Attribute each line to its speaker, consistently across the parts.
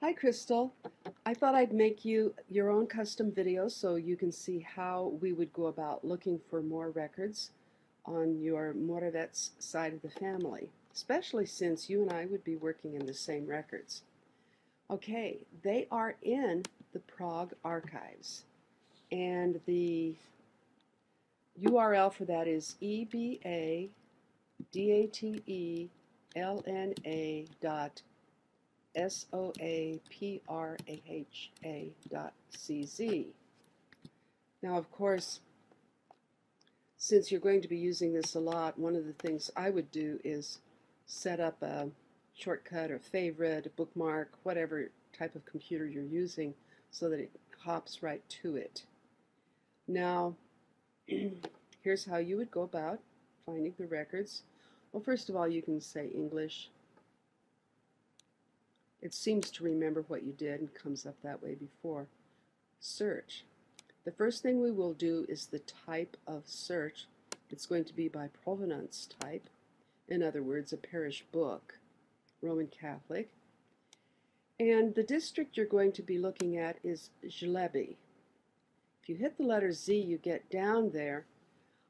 Speaker 1: Hi Crystal. I thought I'd make you your own custom video so you can see how we would go about looking for more records on your Moravec side of the family, especially since you and I would be working in the same records. Okay, they are in the Prague archives and the URL for that is EBA D-A-T-E L-N-A S-O-A-P-R-A-H-A dot C-Z. Now, of course, since you're going to be using this a lot, one of the things I would do is set up a shortcut or favorite, a bookmark, whatever type of computer you're using so that it hops right to it. Now, here's how you would go about finding the records. Well, first of all, you can say English. It seems to remember what you did and comes up that way before. Search. The first thing we will do is the type of search. It's going to be by provenance type. In other words, a parish book, Roman Catholic. And the district you're going to be looking at is Zleby. If you hit the letter Z, you get down there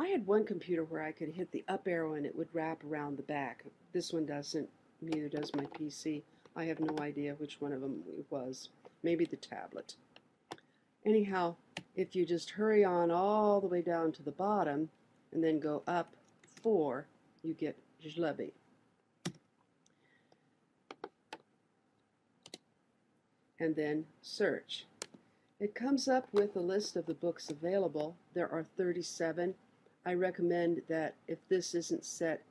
Speaker 1: I had one computer where I could hit the up arrow and it would wrap around the back. This one doesn't, neither does my PC. I have no idea which one of them it was. Maybe the tablet. Anyhow, if you just hurry on all the way down to the bottom and then go up four, you get Zleby. And then search. It comes up with a list of the books available. There are 37 I recommend that if this isn't set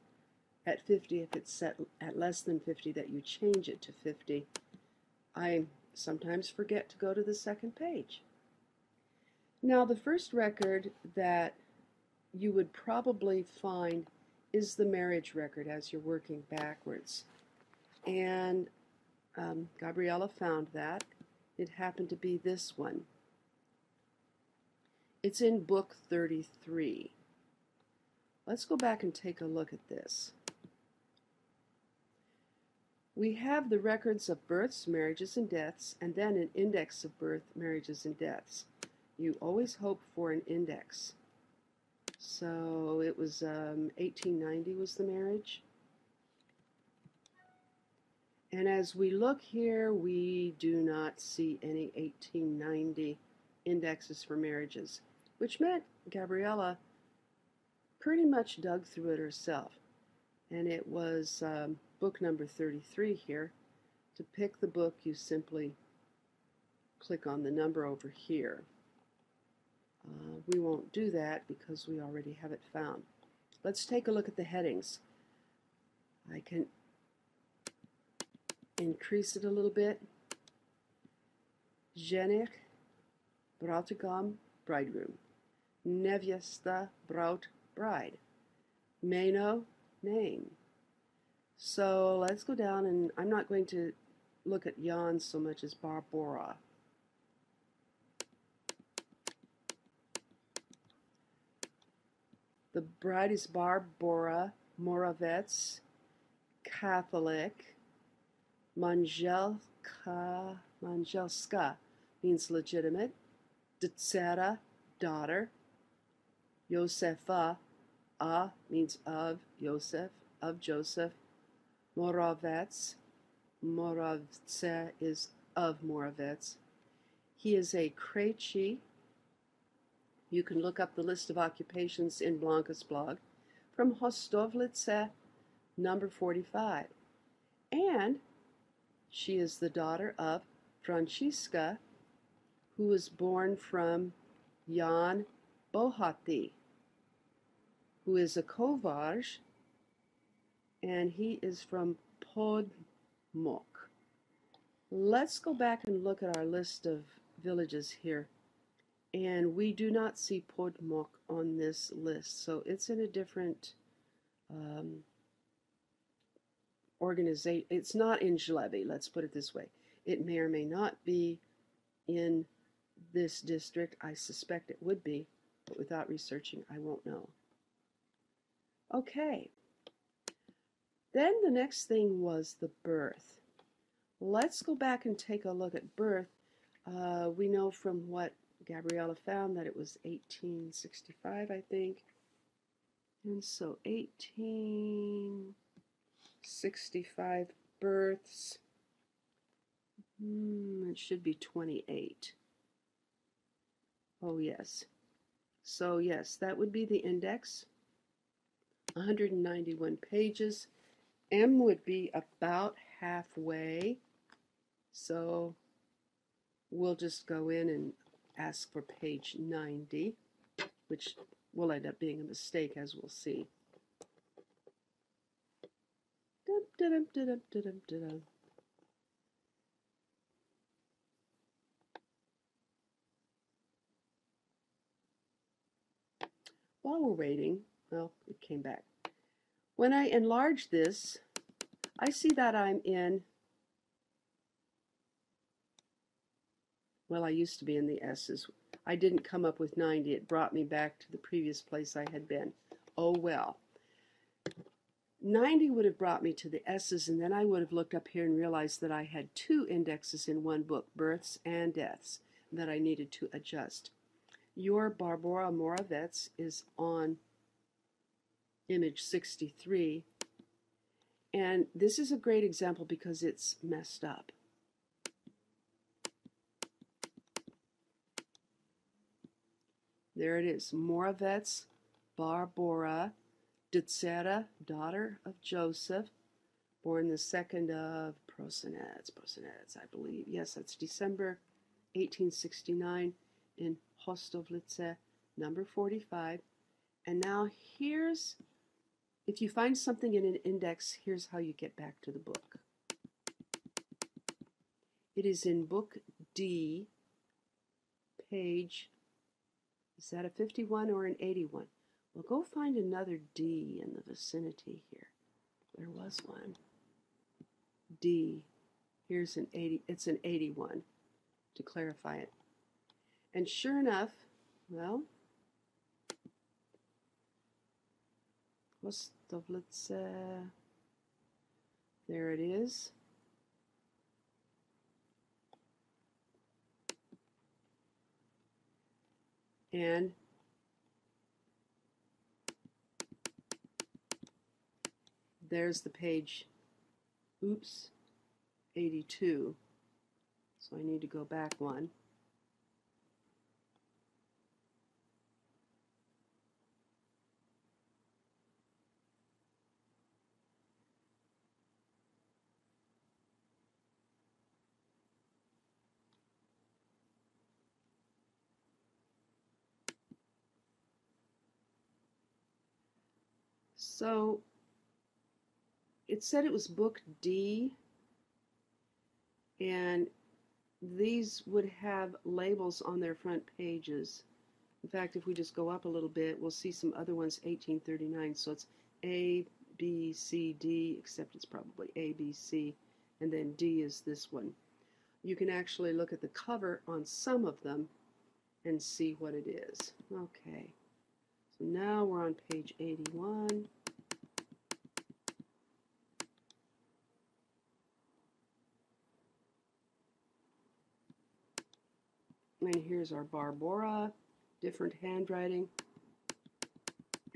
Speaker 1: at 50, if it's set at less than 50, that you change it to 50. I sometimes forget to go to the second page. Now, the first record that you would probably find is the marriage record as you're working backwards. And um, Gabriella found that. It happened to be this one. It's in book 33. Let's go back and take a look at this. We have the records of births, marriages, and deaths, and then an index of birth, marriages, and deaths. You always hope for an index. So it was um, 1890 was the marriage. And as we look here, we do not see any 1890 indexes for marriages, which meant Gabriella pretty much dug through it herself. And it was um, book number 33 here. To pick the book, you simply click on the number over here. Uh, we won't do that because we already have it found. Let's take a look at the headings. I can increase it a little bit. Ženich, Brautigam, bridegroom. Nevyesta, braut, bride. Mano, name. So let's go down and I'm not going to look at Jan so much as Barbara. The bride is Barbara Moravec, Catholic. Manjelka, Manjelska means legitimate. Dtsera, daughter. Josefa, a means of Joseph, of Joseph. Moravec, Moravce is of Moravec. He is a Krejci. You can look up the list of occupations in Blanca's blog from Hostovlice, number 45. And she is the daughter of Francisca, who was born from Jan Bohati who is a Kovarj, and he is from Podmok. Let's go back and look at our list of villages here. And we do not see Podmok on this list, so it's in a different um, organization. It's not in Zleby, let's put it this way. It may or may not be in this district. I suspect it would be, but without researching, I won't know. Okay. Then the next thing was the birth. let's go back and take a look at birth. Uh, we know from what Gabriella found that it was 1865, I think. And so 1865 births. Hmm, it should be 28. Oh, yes. So, yes, that would be the index. 191 pages. M would be about halfway. So, we'll just go in and ask for page 90, which will end up being a mistake, as we'll see. Dum, dum, dum, While we're waiting, well, it came back. When I enlarge this, I see that I'm in, well, I used to be in the S's. I didn't come up with 90. It brought me back to the previous place I had been. Oh, well. 90 would have brought me to the S's, and then I would have looked up here and realized that I had two indexes in one book, births and deaths, that I needed to adjust. Your Barbara Moravec is on image 63. And this is a great example because it's messed up. There it is, Moravec, Barbara, Dutsera, daughter of Joseph, born the second of Prosenets, Prosinets, I believe. Yes, that's December 1869 in Hostovlice, number 45. And now here's, if you find something in an index, here's how you get back to the book. It is in book D, page, is that a 51 or an 81? Well, go find another D in the vicinity here. There was one. D. Here's an 80, it's an 81 to clarify it. And sure enough, well, Hostovlice, uh, there it is. And there's the page, oops, 82. So I need to go back one. So it said it was book D, and these would have labels on their front pages. In fact, if we just go up a little bit, we'll see some other ones, 1839. So it's A, B, C, D, except it's probably A, B, C, and then D is this one. You can actually look at the cover on some of them and see what it is. Okay, so now we're on page 81. And here's our Barbara, different handwriting.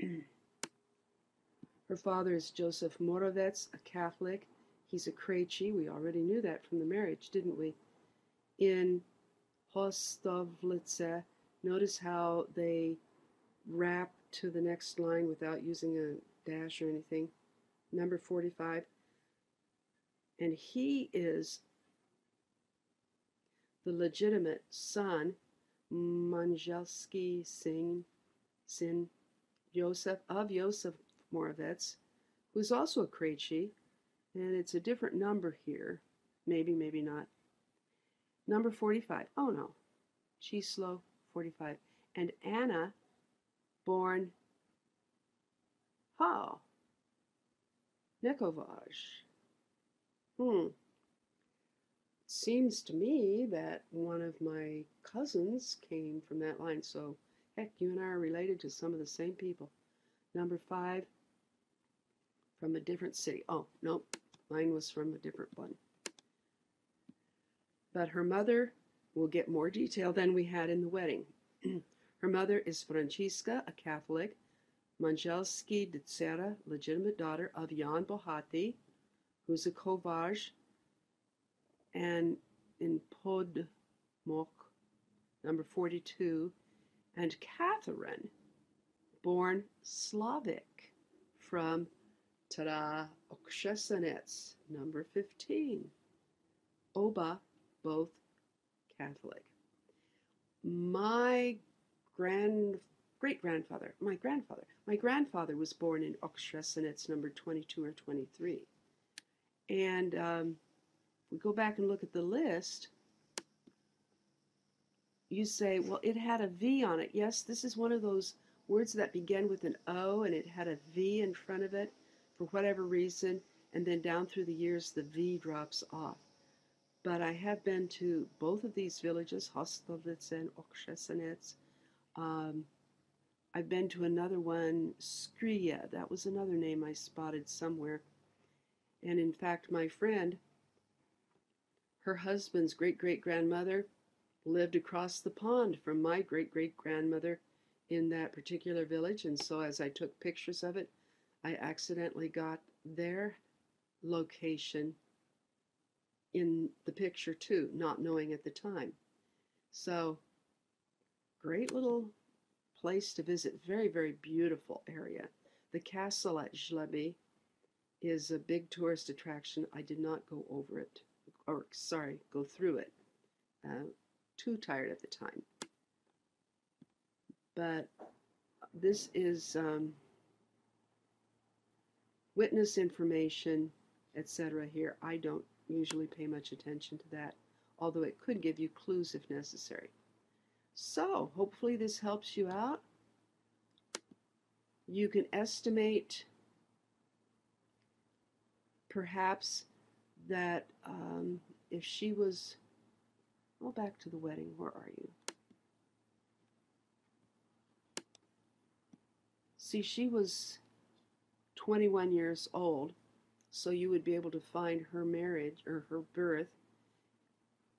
Speaker 1: Her father is Joseph Moravec, a Catholic. He's a Krejci. We already knew that from the marriage, didn't we? In Hostovlice, notice how they wrap to the next line without using a dash or anything. Number 45. And he is the legitimate son, Manjelski Singh, Sin Yosef of Yosef Moravec, who's also a Krejci, and it's a different number here. Maybe, maybe not. Number 45. Oh no. Chislo 45. And Anna, born how? Nekovaj. Hmm seems to me that one of my cousins came from that line. So, heck, you and I are related to some of the same people. Number five, from a different city. Oh, nope, mine was from a different one. But her mother will get more detail than we had in the wedding. her mother is Francisca, a Catholic, Manjelski Ditsera, legitimate daughter of Jan Bohati, who's a Kovaj, and in Podmok, number 42, and Catherine, born Slavic from Tada Okshesanets, number 15. Oba, both Catholic. My grand great grandfather, my grandfather, my grandfather was born in Okshesanets, number 22 or 23. And um, we go back and look at the list, you say, well, it had a V on it. Yes, this is one of those words that began with an O and it had a V in front of it for whatever reason, and then down through the years the V drops off. But I have been to both of these villages, Hostovitz and Okshesanets. Um, I've been to another one, Skria. That was another name I spotted somewhere. And in fact, my friend, her husband's great great grandmother, lived across the pond from my great great grandmother in that particular village. And so as I took pictures of it, I accidentally got their location in the picture too, not knowing at the time. So, great little place to visit. Very, very beautiful area. The castle at Zleby is a big tourist attraction. I did not go over it, or sorry, go through it. Uh, too tired at the time. But this is um, witness information, etc. here. I don't usually pay much attention to that, although it could give you clues if necessary. So, hopefully, this helps you out. You can estimate perhaps that um, if she was, well, back to the wedding, where are you? See, she was 21 years old so you would be able to find her marriage or her birth.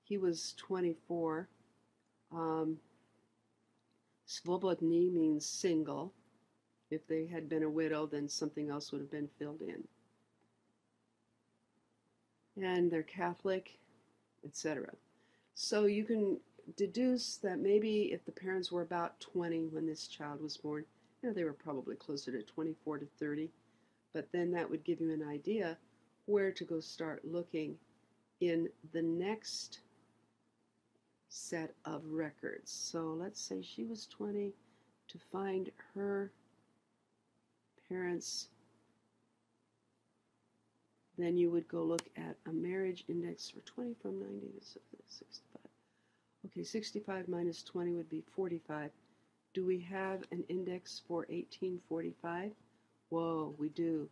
Speaker 1: He was 24. Um, Svobodny means single. If they had been a widow, then something else would have been filled in. And they're Catholic, etc. So you can deduce that maybe if the parents were about 20 when this child was born, you know, they were probably closer to 24 to 30. But then that would give you an idea where to go start looking in the next set of records. So let's say she was 20 to find her parents. Then you would go look at a marriage index for 20 from 90 to 65. Okay, 65 minus 20 would be 45. Do we have an index for 1845? Whoa, we do.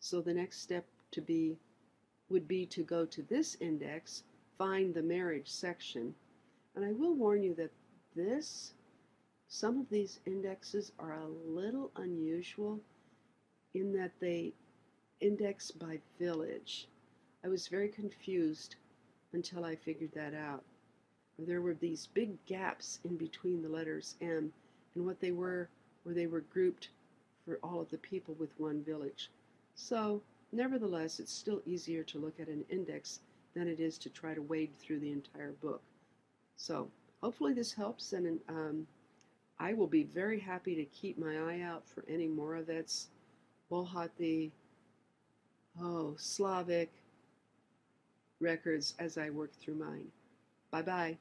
Speaker 1: So the next step to be would be to go to this index, find the marriage section, and I will warn you that this, some of these indexes are a little unusual in that they index by village. I was very confused until I figured that out. There were these big gaps in between the letters M, and what they were were they were grouped for all of the people with one village. So, nevertheless, it's still easier to look at an index than it is to try to wade through the entire book. So, hopefully, this helps, and um, I will be very happy to keep my eye out for any Moravets, Bohati, oh, Slavic records as I work through mine. Bye bye.